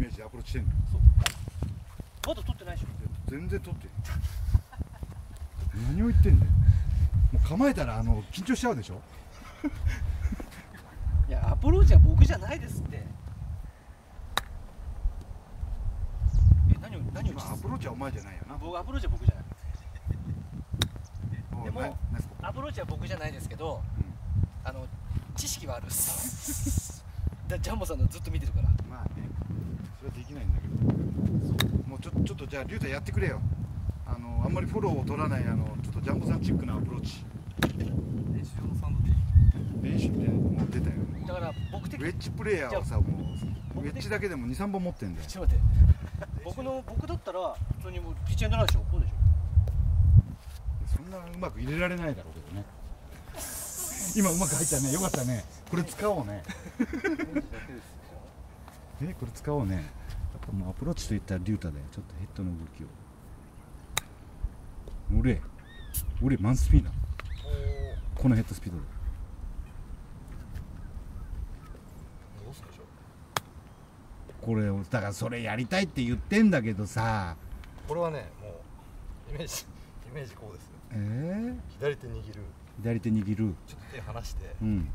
メージでアプローチしてんの？まだ取ってないでしょ。全然取ってる何を言ってんだよ。もう構えたらあの緊張しちゃうでしょ？いやアプローチは僕じゃないですって。え何を何をまあアプローチはお前じゃないよな。僕アプローチは僕じゃない。でもアプローチは僕じゃないですけど、あの知識はあるっす。だジャンボさんのずっと見てるから。まあねそれはできないんだけど。もうちょちょっとじゃあ龍太やってくれよ。あのあんまりフォローを取らないあのちょっとジャンボさんチックなアプローチ。練習のサンドで練習でもう出たよ。だから僕的ウェッジプレーヤーはさもうウェッジだけでも23本持ってんだよ。ちょっと待って。僕の僕だったら普通にもうピッチエンドランでしょこうでしょ。そんなうまく入れられないだろうけどね。今うまく入ったね。よかったね。これ使おうね えこれ使おうね。やっぱもうアプローチといったら龍太だよちょっとヘッドの動きを。俺俺マンスピーなのこのヘッドスピードで。これをだからそれやりたいって言ってんだけどさ。これはねもうイメージイメージこうですえー、左手握る。左手握る。ちょっと手離して。うん。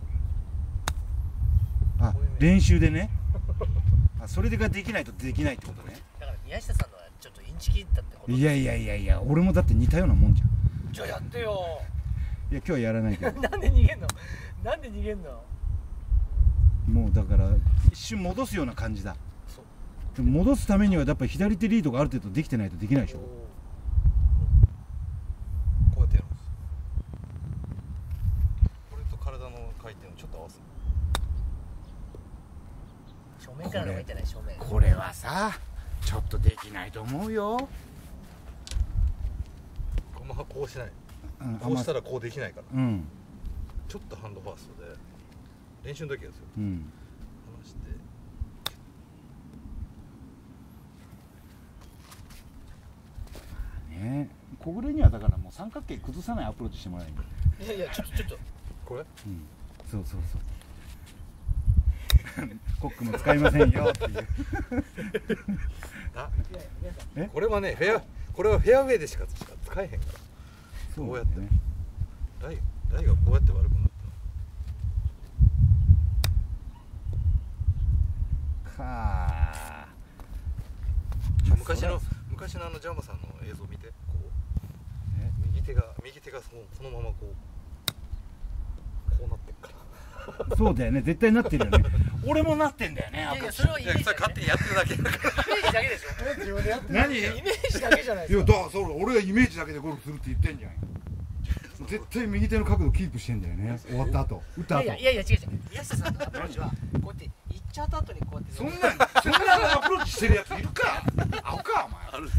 あ練習でね あそれができないとできないってことね。だから宮下さんのはちょっとインチキだってこといやいやいやいや俺もだって似たようなもんじゃん。じゃあやってよ。いや今日はやらないけど。なんで逃げんの？なんで逃げんの？もうだから一瞬戻すような感じだ。そう。でも戻すためにはやっぱり左手リードがある程度できてないとできないでしょこうやってやるんですこれと体の回転をちょっと合わせる正面からの方がいいんじゃない正面。これはさちょっとできないと思うよ、このままこうしない。うん、こうしたらこうできないから。うん。ちょっとハンドファーストで練習の時はですようん。離して。ね小暮にはだからもう三角形崩さないアプローチしてもらえばいいやいやちょっとちょっと。これ？うん。そうそうそう コックも使いませんよ。っていうあいや皆さんこれはねフェアこれはフェアウェイでしか使えへんから。そうこうやって。ねライライがこうやって悪くなったはあ昔の昔のあのジャンボさんの映像見てこう。ね右手が右手がそのそのままこう。こうなってっから。そうだよね。絶対なってるよね。俺もなってんだよねいやいやアプローチそれはイメージだけ。それ勝手にやってるだけだから。イメージだけでしょ。自分でやって何？イメージだけじゃないいですか。やだからそう俺がイメージだけでゴルフするって言ってんじゃん。絶対右手の角度キープしてんだよね。終わった後。打った後いやいやいや違う違う。宮下さんのアプローチはこうやって行っちゃった後にこうやって。そんなんそんなアプローチしてるやついるか。アホかお前。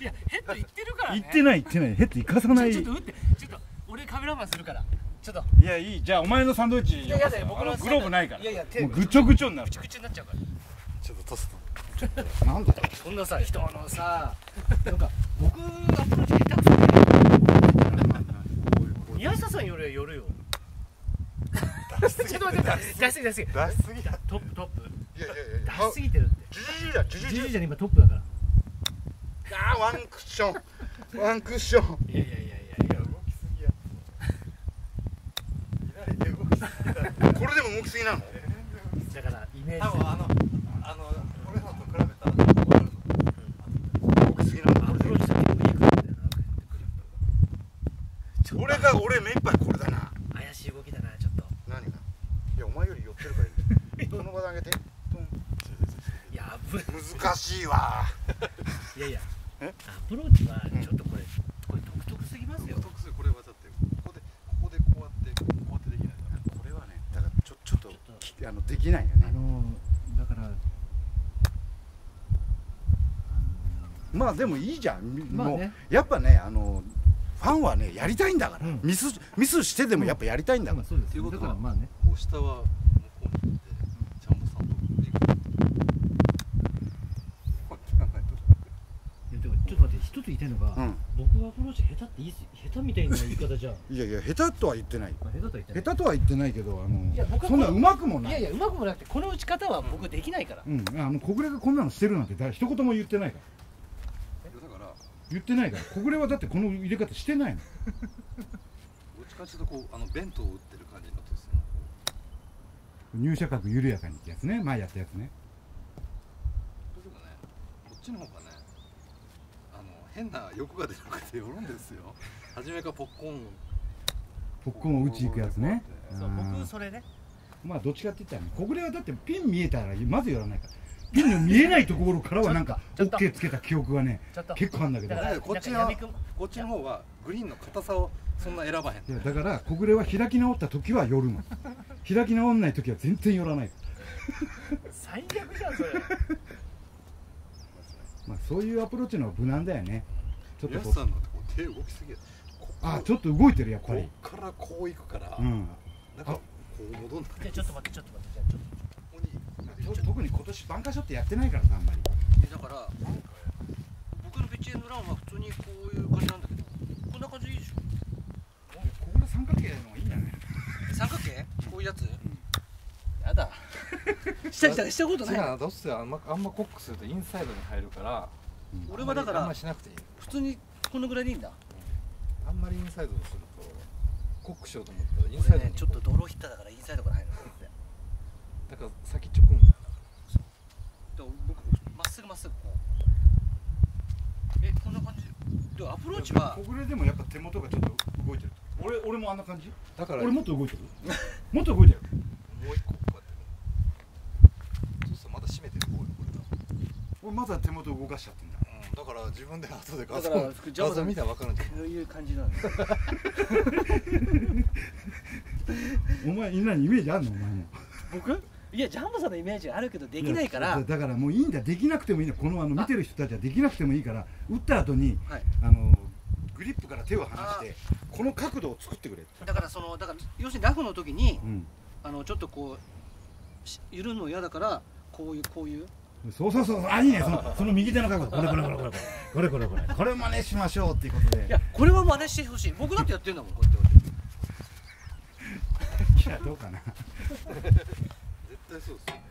いやヘッド行ってるからね。言ってない言ってない。ヘッド行かさない。ちょちょっと打って。ちょっと俺カメラマンするからちょっと。いやいい。じゃあお前のサンドイッチいやいやだよ僕のあグローブないから。いやいや手もうぐちょぐちょになる。ぐちゅぐちゅになっちゃうからちょっとトスとなんだよ。そんなさ人のさなんか僕アプローチ下手くそで宮下さんよりは寄るよ。ちょっと待って出しすぎ出しすぎ。出しすぎだトップトップ。いやいやいや出しすぎてるって。ジュジュジュじゃんジュジュジュジュじゃん今トップだから。あーワンクッション。ワンクッション。いやいや動きすぎや左手動きすぎだこれでも動きすぎなの？だからイメージ。多分あのあのこれのと比べたら動きすぎなのアプローチ先もいいくるんだよな。俺が俺目いっぱいこれだな。怪しい動きだなちょっと。何が？いやお前より寄ってるからいい。この場で。上げていや危ない難しいわ。いやいや。え？アプローチはちょっとあのできないよね。のだからまあでもいいじゃん、みまあね。もうやっぱねあのファンはねやりたいんだから、うん。ミスミスしてでもやっぱやりたいんだから、そうでっていうことはまあね。下は向こうに行ってジャンボさんとこうやって考えてるいやでもちょっと待って一つ言いたいのが、うん僕はアプローチ下手って言い下手みたいな言い方じゃん。いやいや下手とは言ってない。あ下手とは言ってない。下手とは言ってないけどあのいや僕はそんなうまくもない。いやいやうまくもなくてこの打ち方は僕できないから、うん、あの小暮がこんなのしてるなんてだ一言も言ってないから。だから言ってないから。小暮はだってこの入れ方してないの。どっちかっていうとこうあの弁当を打ってる感じのトス入射角緩やかにってやつね。前やったやつね。だけどね。こっちの方がね変な欲が出なくてよるんですよ。初めからポッコーンポッコンを打ち行くやつね。そううん。僕それね。まあどっちかって言ったらね小暮はだってピン見えたらまず寄らない。からピンの見えないところからはなんか OK つけた記憶がね結構あるんだけど。こっちはこっちの方はグリーンの硬さをそんな選ばへん。いやだから小暮は開き直った時は寄るの。開き直んない時は全然寄らない。最悪じゃんそれ まあそういうアプローチの無難だよね。ちょっとこう。宮下さんのってこう手動きすぎるここ。あちょっと動いてるやっぱこりっからこう行くから、うん。なんかこう戻んない。ちょっと待ってちょっと待ってじゃあちょっここ特に今年バンカーショットやってないからさあんまりとだから僕のピッチエンドランは普通にこういう感じなんだけどこんな感じでいいでしょ？ここで三角形の方がいいんじゃない三角形？こういうやつ、やだ。したしたしたことない。違うどうせあんまあんまコックするとインサイドに入るから俺はだからあんまりしなくていい。普通にこのぐらいでいいんだ。あんまりインサイドをするとコックしようと思ったらインサイドねちょっと泥ヒッターだからインサイドから入るのって。だから先直んだよでも僕まっすぐまっすぐこう。えこんな感じ。でアプローチは小暮でもやっぱ手元がちょっと動いてる俺俺もあんな感じ。だから俺もっと動いてる。もっと動いてる。もう一個こうやってそうするとまだ締めてる方よこれが俺まずは手元動かしちゃってんだ。うんだから自分で後で画像だからジャムさん画像見たら分かるんじゃん。こういう感じなんだ。お前みんなにイメージあんの？お前も僕？いやジャンボさんのイメージあるけどできないから。やだからもういいんだできなくてもいいんだこのあの見てる人たちはできなくてもいいから。打った後にはい。あのグリップから手を離してこの角度を作ってくれ。だからそのだから要するにラフの時にうん。あのちょっとこうし緩むの嫌だからこういうこういうそうそうそうあいいね。そのその右手の角度。これこれこれこれ。これこれこれ。これ真似しましょうっていうことで。いやこれは真似してほしい。僕だってやってんだもんこうやって。こうやっていやどうかな。絶対そうですよね。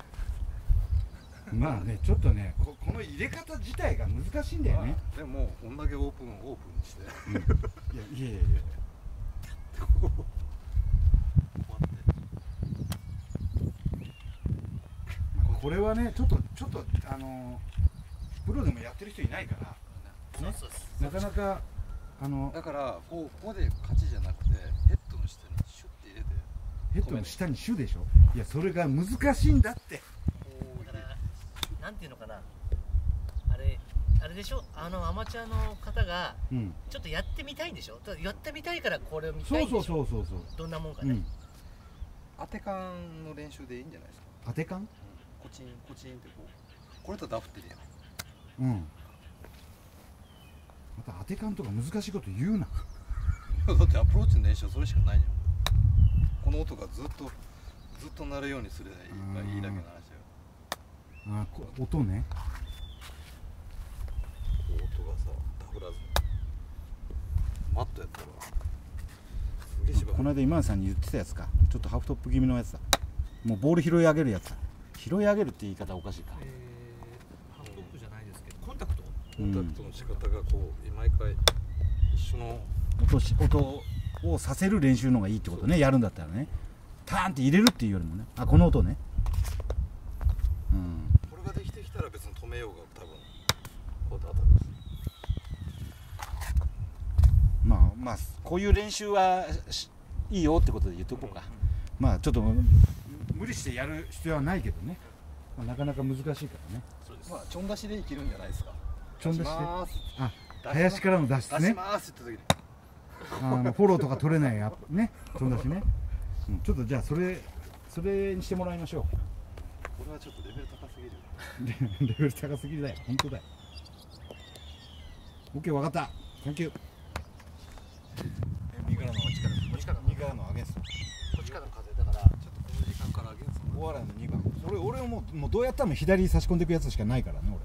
まあねちょっとねここの入れ方自体が難しいんだよね。でももうこんだけオープンオープンにして。いやい やいやいやこうこう。やってまあこれはねちょっとちょっとあのプロでもやってる人いないから。ねそうそう。なかなかあのだからこうここで勝ちじゃなくてヘッドの下にシュッて入れて。ヘッドの下にシュでしょ？いやそれが難しいんだって。だからなんていうのかな。あれあれでしょ？あのアマチュアの方がうん。ちょっとやってみたいんでしょ？だからやってみたいからこれを見たそそういうんでしょ？そうそうそう。どんなもんかね、うん。当て感の練習でいいんじゃないですか？当て感？コチンコチンってこう。これとダフってるやん。うん。また当て感とか難しいこと言うな。だってアプローチの練習はそれしかないじゃん。この音がずっとずっと鳴るようにすればいいだけの話だよ。あこ音ね。音がさダフらず。マットやったらこの間今田さんに言ってたやつか。ちょっとハーフトップ気味のやつだ。もうボール拾い上げるやつだ拾い上げるって言い方おかしいか。えハーフトップじゃないですけどコンタクト？コンタクトの仕方がこう毎回一緒の音し音をさせる練習の方がいいってことね。やるんだったらね。ターンって入れるっていうよりもね。あこの音ね。うん。これができてきたら別に止めようが多分こうやって当たるんですまあまあこういう練習はしいいよってことで言っとこうか、まあちょっと無理してやる必要はないけどね、まあなかなか難しいからね。そうです。まあちょん出しで生きるんじゃないですか。ちょん出しで？あ林からの脱出ね。出しますって時に。あのフォローとか取れないやね。ちょん出しね、うん、ちょっとじゃあそれそれにしてもらいましょこれはちょっとレベル高すぎる レベル高すぎるだよ。本当だよ。OK 分かった。サンキュー右からのこっちからこっちから右側のアゲンストこっちからの風だからちょっとこの時間から上げるんですお笑いの2番俺俺はもうどうやったらも左に差し込んでいくやつしかないからね俺は。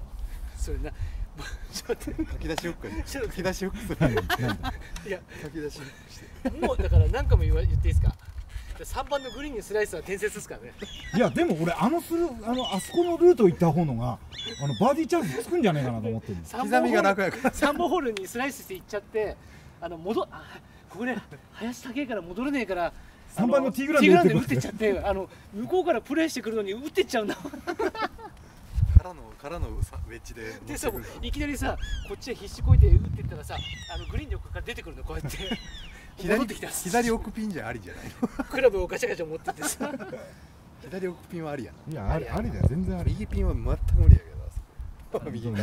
それな。ジ書き出しフック。に ちょっと。書き出しフックする。なんだ。なんだいや。書き出しもうだから何回も言わ言っていいですか？3番のグリーンにスライスは伝説ですからね。いやでも俺あのするあのあそこのルート行った方のがあのバーディーチャンスつくんじゃないかなと思ってる刻みが楽やから。3本ホールにスライスしていっちゃってあの戻あここで林高いから戻れねえから3番のティーグラウンで打っててっちゃってあの向こうからプレーしてくるのに打ってっちゃうんだ。からのからのさウェッジででさいきなりさこっちは必死こいて打ってったらさあのグリーンの横から出てくるのこうやって。戻左ってきた。左奥ピンじゃありじゃないの？クラブをガチャガチャ持ってってさ。左奥ピンはありやな。いやありありだよ。全然あり。右ピンは全く無理やけど 右か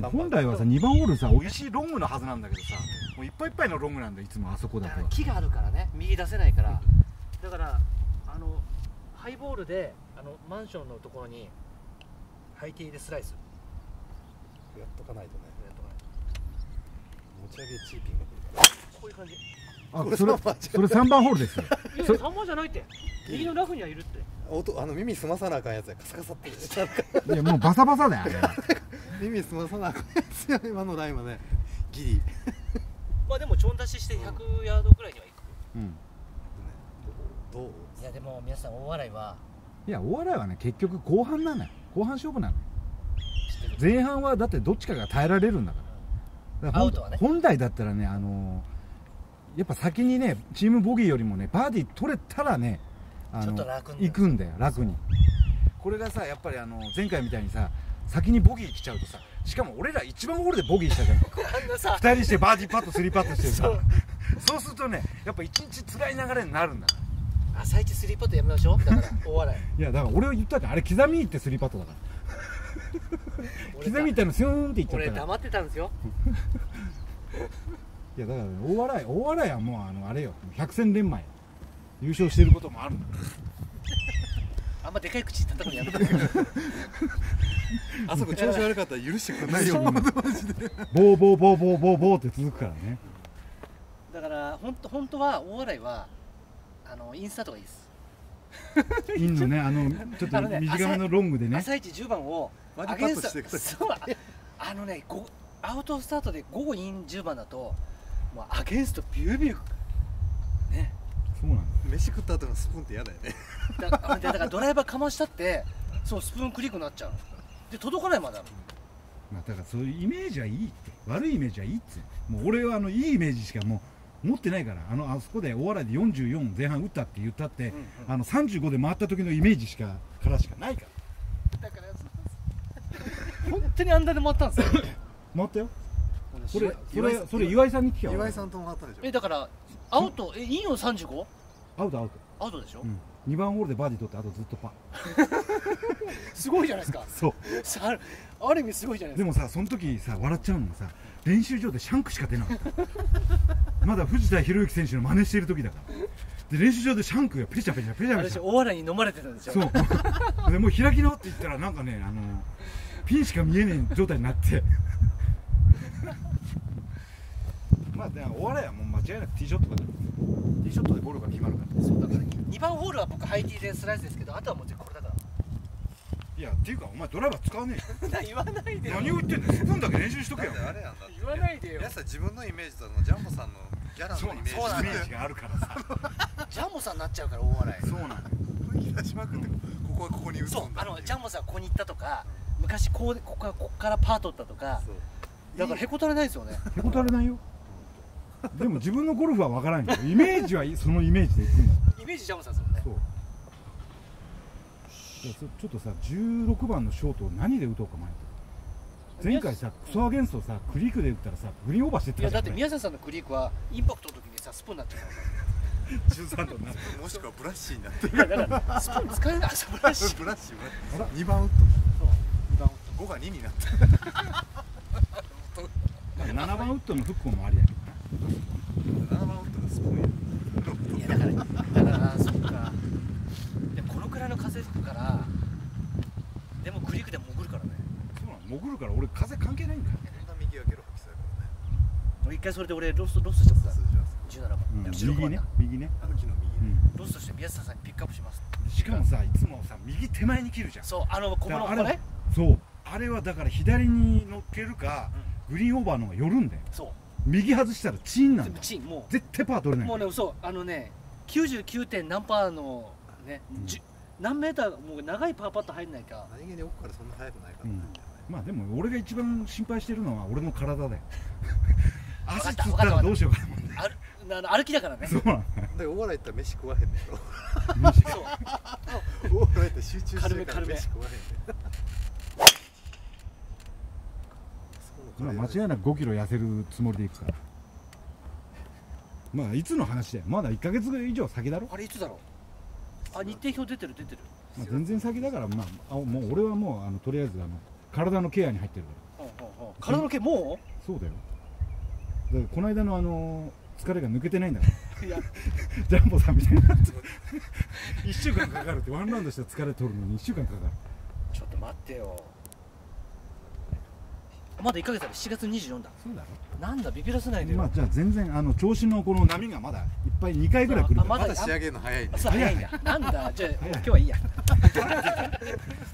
ら。本来はさ2番ホールさ美味しいロングのはずなんだけどさもういっぱいいっぱいのロングなんだよいつもあそこだとだから木があるからね右出せないから。だからあのハイボールであのマンションのところにハイティーでスライス。やっとかないとね。やっとかない持ち上げチーピンが来るから。こういう感じ。いあそれそれ3番ホールですよ。やそ3番じゃないって。右のラフにはいるって。音あの耳澄まさなあかんやつやカサカサっていやもうバサバサだよあれ 耳澄まさなあかんやつや今のラインはねギリまあでもちょん出しして100ヤードぐらいにはいく。うん。どう？いやでも皆さん大笑いは。いやお笑いはね結局後半なのよ。後半勝負なのよ。前半はだってどっちかが耐えられるんだから。だからアウトはね。本来だったらねあのーやっぱ先にねチームボギーよりもねバーディー取れたらねあちょのっと楽に。なる行くんだよ楽に。これがさやっぱりあの前回みたいにさ先にボギー来ちゃうとさしかも俺ら一番ホールでボギーしたじゃん。あんなさ。2人してバーディーパット3パットしてさ。そう。そうするとねやっぱ一日辛い流れになるんだ。朝一スリーポットやめましょう。だから大笑い。いやだから俺は言ったってあれ刻みって3パットだから。俺 刻みってのスヨーンっていっちゃったから。俺黙ってたんですよ。いやだから大笑い大笑いはもうあのあれよ。百戦錬磨よ優勝してることもあるんだあんまでかい口叩くのやめてあそこ調子悪かったら許してくんないよ。ボー ボーボーボーボーボーって続くからね。だから本当本当は大洗はあのインスタとかいいです。インのねあのちょっと短めのロングでね。朝一10番をバーディーパットしてください。そうああのねごアウトスタートで午後イン10番だともうアゲンストビュービュー。ね。そうなんだ飯食った後のスプーンって嫌だよね。だ だからドライバーかましたってそうスプーンクリックになっちゃうで届かないまであるまあだからそういうイメージはいいって。悪いイメージはいいってもう俺はあのいいイメージしかもう持ってないから。あのあそこで大笑いで44前半打ったって言ったって、うんうん。あの35で回った時のイメージしかからしかないから。だから本当にあんだで回ったんですよ。回ったよ。それそ岩井れそれ岩井さんに聞けよ岩井さんともあったでしょ。えだからアウトえインを 35? アウトアウト、アウトでしょ、うん、2番ホールでバーディー取ってあとずっとパー。すごいじゃないですか。そう。さある意味すごいじゃないでですもさその時さ笑っちゃうのがさ練習場でシャンクしか出なかった。まだ藤田博之選手の真似してる時だから。で練習場でシャンクがペチャペチャペチャペチャ。しょ大洗に飲まれてたんですよ。そう。でもう開き直って言ったらなんかねあのピンしか見えねえ状態になって。まあでもお笑いはもう間違いなくティーショットだからショットでゴールが決まるから。そうだから2番ホールは僕ハイティーでスライスですけどあとはもうこれだかいやっていうかお前ドライバー使わねえら 言わないでよ。何を言ってんだよスプーンだけ練習しとけよ。あれやんだって言わないでよ。皆さん自分のイメージとあのジャンボさんのギャラそうのイメージ。そうイメージがあるからさ。ジャンボさんになっちゃうから大笑い。そう。なんだよ吹き出しまくってここはここに打つんだそうあのジャンボさんここに行ったとか昔こうでここからここからパー取ったとか。だからへこたれないですよね。へこたれないよでも自分のゴルフは分からんけどイメージはそのイメージでいくんだ。イメージジャンボさんですもんね。そう。ちょっとさ16番のショートを何で打とうか迷ってる？前回さクソアゲンストさクリークで打ったらさグリーンオーバーしてったい？やだって宮宮下さんのクリークはインパクトの時にさスプーンになっちゃうか13度になってもしくはブラッシーになってらいやだからスプーン使えない。ブラッシー。ブラッシーブラッシー2番ウッそう二番ド5が2になった。7番ウッドのフックもありだけ7番ウッドがスプーンやいやだからだからそっか。でもこのくらいの風吹くからでもクリークで潜るからね。どそうなの。潜るから俺風関係ないんだよ、こんな右分けろ吹きそうやからね。俺一回それで俺ロストロストしちゃった数字は17番、うん、16右ね。右ね、あの木のう右ね。ん、ロストして宮下さんにピックアップします。しかもさいつもさ右手前に切るじゃん。そうあのここのここね。そう。ああれはだから左に乗っけるか、グリーンオーバーの方が寄るんだよ。そう右外したらチンなんだ。よチンも絶対パー取れない。うもうねそうあのね 99. 点何パーのね、うん。何メーターもう長いパーパット入んないか。何気に奥からそんな速くないから。ね、まあでも俺が一番心配してるのは俺の体だよ。足つったたらどうしようかあるあの歩きだからね。なそうなんだだから大原行ったら飯食わへんねんやろそう。大原行って集中してるから軽め軽め。飯食わへんねんまあ間違いなく5キロ痩せるつもりでいくから。まあいつの話だよ。まだ1か月以上先だろ、あれいつだろう？あ日程表出てる出てる。まあ、全然先だからまああもう俺はもうあのとりあえずあの体のケアに入ってるから。体の毛もそうだよ。だからこの間のあの疲れが抜けてないんだから。ういや。ジャンボさんみたいにな。って1週間かかるって。ワンラウンドして疲れ取るのに1週間かかる。ちょっと待ってよまだ1か月ある7月24だ。そうだろ。なんだビビらせないでよ、まあ、じゃあ全然あの調子のこの波がまだいっぱい2回ぐらい来るからまだ仕上げるの早いんだ早いんだなんだじゃあ今日はいいや。